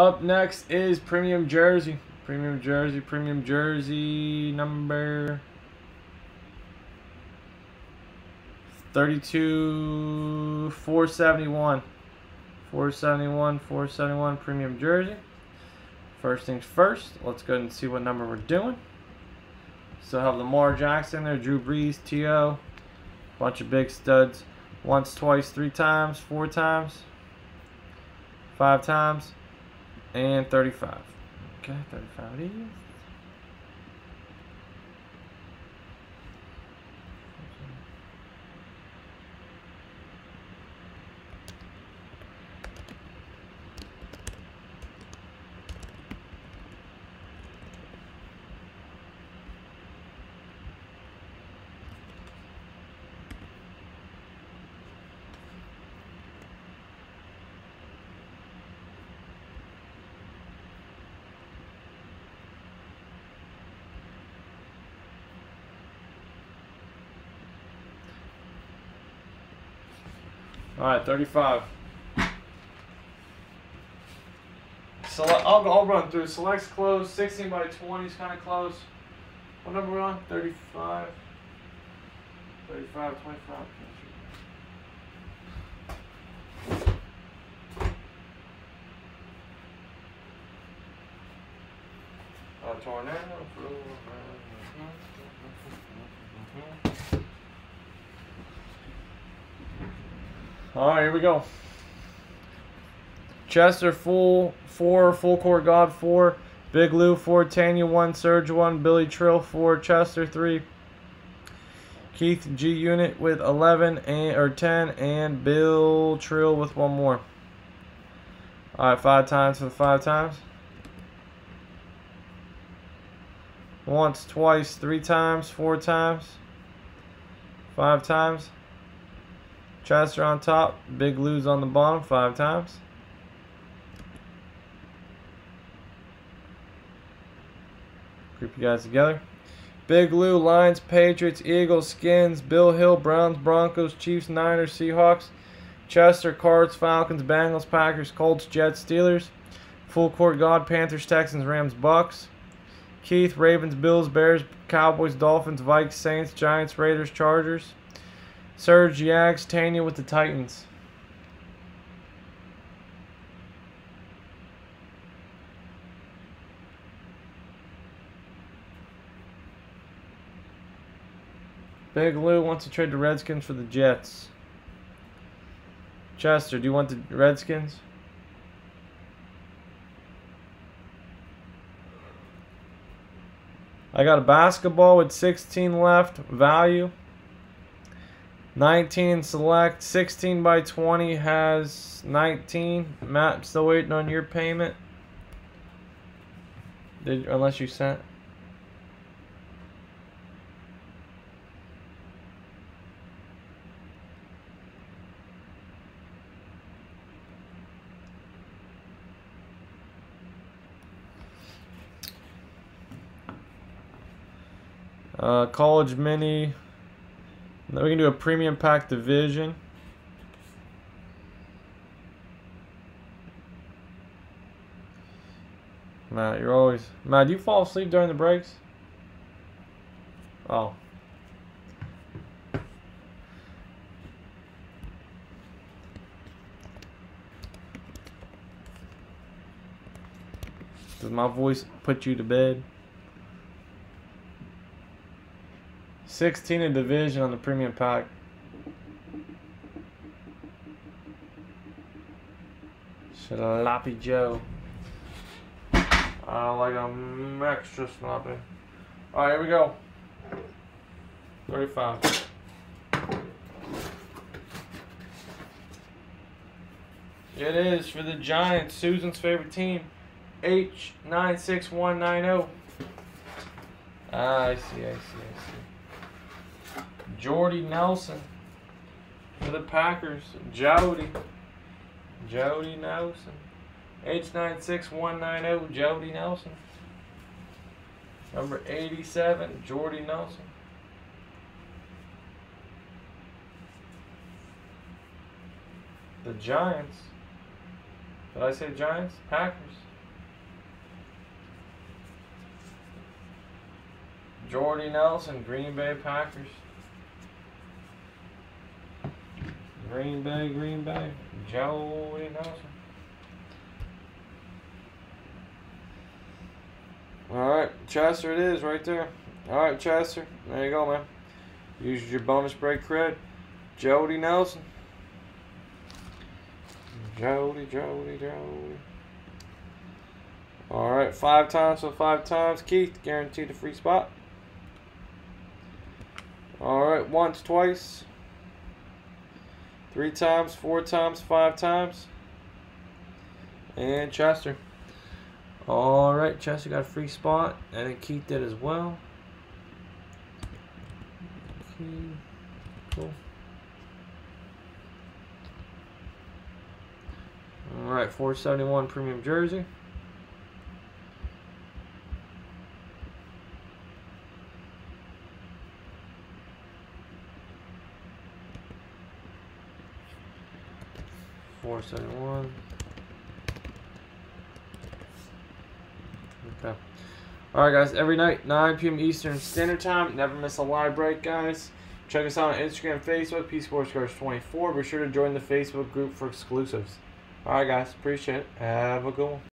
up next is premium jersey. Premium jersey, premium jersey number 32 471. 471, 471 premium jersey. First things first, let's go and see what number we're doing. So have Lamar Jackson there, Drew Brees, T.O., bunch of big studs. Once, twice, three times, four times, five times, and 35. Okay, 35 it is. All right, 35. So I'll, I'll run through. Selects close. 16 by 20 is kind of close. What number we on? 35. 35, 25. A tornado All right, here we go. Chester full four, full court God four, Big Lou four, Tanya one, Surge one, Billy Trill four, Chester three, Keith G Unit with eleven and or ten, and Bill Trill with one more. All right, five times for the five times. Once, twice, three times, four times, five times. Chester on top, Big Lou's on the bottom five times. Group you guys together. Big Lou, Lions, Patriots, Eagles, Skins, Bill Hill, Browns, Broncos, Chiefs, Niners, Seahawks, Chester, Cards, Falcons, Bengals, Packers, Colts, Jets, Steelers, Full Court God, Panthers, Texans, Rams, Bucks, Keith, Ravens, Bills, Bears, Cowboys, Dolphins, Vikes, Saints, Giants, Raiders, Chargers, Serge Yags, Tanya with the Titans. Big Lou wants to trade the Redskins for the Jets. Chester, do you want the Redskins? I got a basketball with 16 left. Value. 19 select. 16 by 20 has 19. Matt, still waiting on your payment. Did unless you sent. Uh, college mini. Then we can do a premium pack division. Matt, you're always... Matt, do you fall asleep during the breaks? Oh. Does my voice put you to bed? 16 in division on the premium pack. Sloppy Joe. I like them extra sloppy. Alright, here we go. 35. It is for the Giants, Susan's favorite team. H96190. Ah, I see, I see, I see. Jordy Nelson for the Packers. Jody. Jody Nelson. H96190, Jody Nelson. Number 87, Jordy Nelson. The Giants. Did I say Giants? Packers. Jordy Nelson, Green Bay Packers. Green Bay, Green Bay. Jordy Nelson. Alright, Chester it is right there. Alright, Chester. There you go, man. Use your bonus break cred. Jody Nelson. Jody, Jody, Jody. Alright, five times for five times. Keith, guaranteed a free spot. Alright, once, twice. Three times, four times, five times. And Chester. Alright, Chester got a free spot. And then Keith did as well. Okay, cool. Alright, 471 premium jersey. Four seventy one. Okay. Alright guys, every night, 9 p.m. Eastern Standard Time. Never miss a live break, guys. Check us out on Instagram, Facebook, P Sportscards 24. Be sure to join the Facebook group for exclusives. Alright guys, appreciate it. Have a good one.